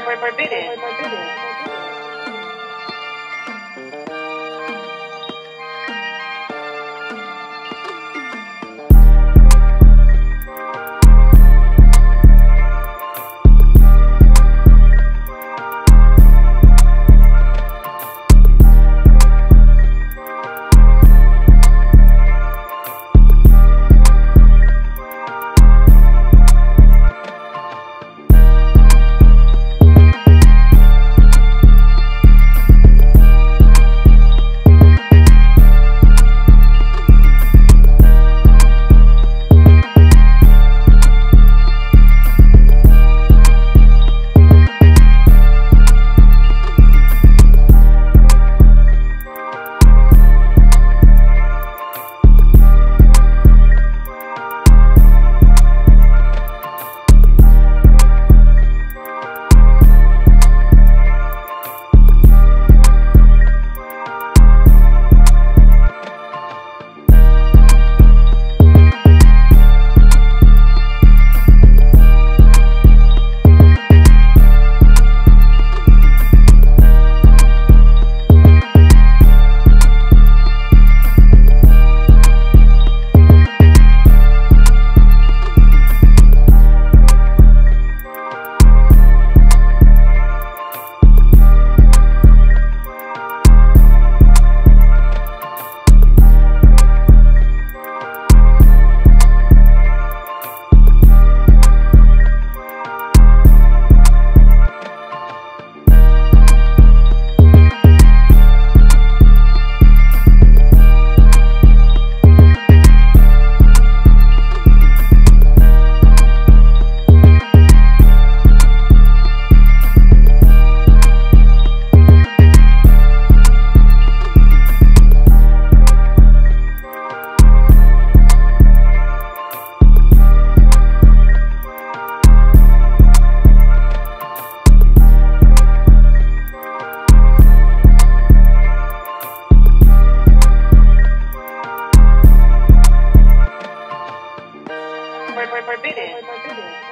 forbidden. forbidden.